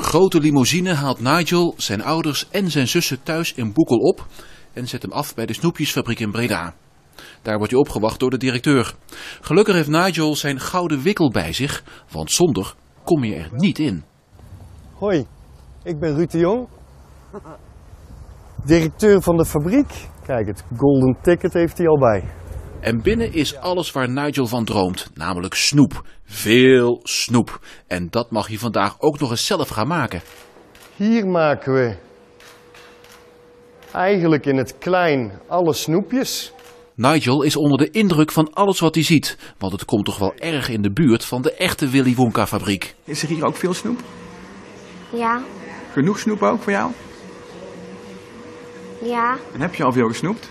een grote limousine haalt Nigel zijn ouders en zijn zussen thuis in Boekel op en zet hem af bij de snoepjesfabriek in Breda. Daar wordt hij opgewacht door de directeur. Gelukkig heeft Nigel zijn gouden wikkel bij zich, want zonder kom je er niet in. Hoi, ik ben Ruud de Jong, directeur van de fabriek. Kijk, het golden ticket heeft hij al bij. En binnen is alles waar Nigel van droomt, namelijk snoep. Veel snoep. En dat mag hij vandaag ook nog eens zelf gaan maken. Hier maken we eigenlijk in het klein alle snoepjes. Nigel is onder de indruk van alles wat hij ziet, want het komt toch wel erg in de buurt van de echte Willy Wonka fabriek. Is er hier ook veel snoep? Ja, Genoeg snoep ook voor jou? ja, En heb je al veel gesnoept?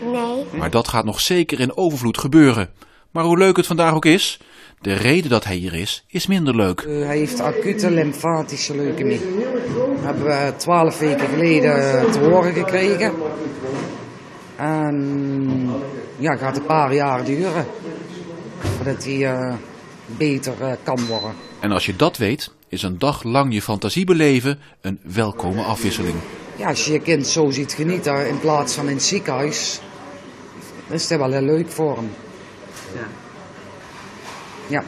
Nee. Maar dat gaat nog zeker in overvloed gebeuren. Maar hoe leuk het vandaag ook is, de reden dat hij hier is, is minder leuk. Uh, hij heeft acute lymfatische leukemie. Dat hebben we twaalf weken geleden te horen gekregen. En ja, gaat een paar jaar duren voordat hij uh, beter uh, kan worden. En als je dat weet, is een dag lang je fantasie beleven een welkome afwisseling. Ja, als je je kind zo ziet genieten in plaats van in het ziekenhuis, is dat wel heel leuk voor hem. Ja. Ja.